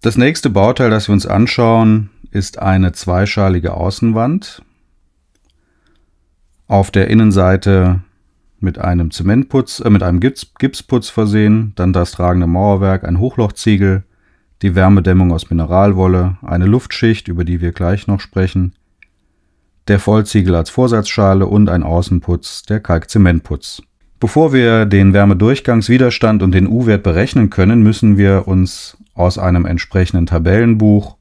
Das nächste Bauteil, das wir uns anschauen, ist eine zweischalige Außenwand. Auf der Innenseite mit einem Zementputz, äh, mit einem Gips, Gipsputz versehen, dann das tragende Mauerwerk, ein Hochlochziegel, die Wärmedämmung aus Mineralwolle, eine Luftschicht, über die wir gleich noch sprechen, der Vollziegel als Vorsatzschale und ein Außenputz, der Kalkzementputz. Bevor wir den Wärmedurchgangswiderstand und den U-Wert berechnen können, müssen wir uns aus einem entsprechenden Tabellenbuch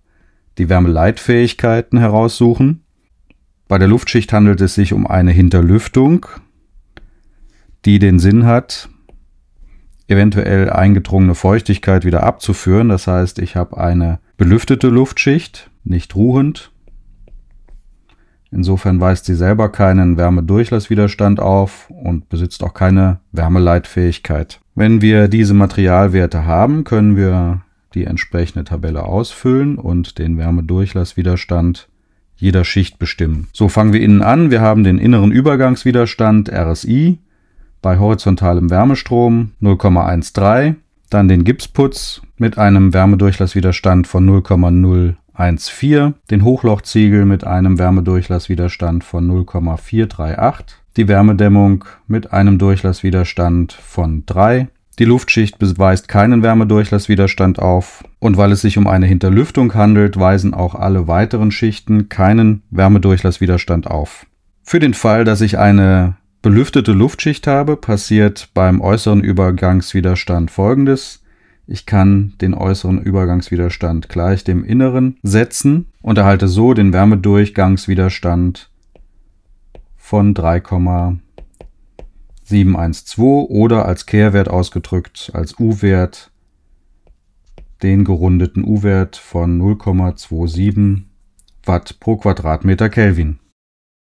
die Wärmeleitfähigkeiten heraussuchen. Bei der Luftschicht handelt es sich um eine Hinterlüftung, die den Sinn hat, eventuell eingedrungene Feuchtigkeit wieder abzuführen. Das heißt, ich habe eine belüftete Luftschicht, nicht ruhend. Insofern weist sie selber keinen Wärmedurchlasswiderstand auf und besitzt auch keine Wärmeleitfähigkeit. Wenn wir diese Materialwerte haben, können wir die entsprechende Tabelle ausfüllen und den Wärmedurchlasswiderstand jeder Schicht bestimmen. So fangen wir innen an. Wir haben den inneren Übergangswiderstand RSI bei horizontalem Wärmestrom 0,13, dann den Gipsputz mit einem Wärmedurchlasswiderstand von 0,014, den Hochlochziegel mit einem Wärmedurchlasswiderstand von 0,438, die Wärmedämmung mit einem Durchlasswiderstand von 3, die Luftschicht beweist keinen Wärmedurchlasswiderstand auf und weil es sich um eine Hinterlüftung handelt, weisen auch alle weiteren Schichten keinen Wärmedurchlasswiderstand auf. Für den Fall, dass ich eine belüftete Luftschicht habe, passiert beim äußeren Übergangswiderstand folgendes. Ich kann den äußeren Übergangswiderstand gleich dem inneren setzen und erhalte so den Wärmedurchgangswiderstand von 3,712 oder als Kehrwert ausgedrückt als U-Wert den gerundeten U-Wert von 0,27 Watt pro Quadratmeter Kelvin.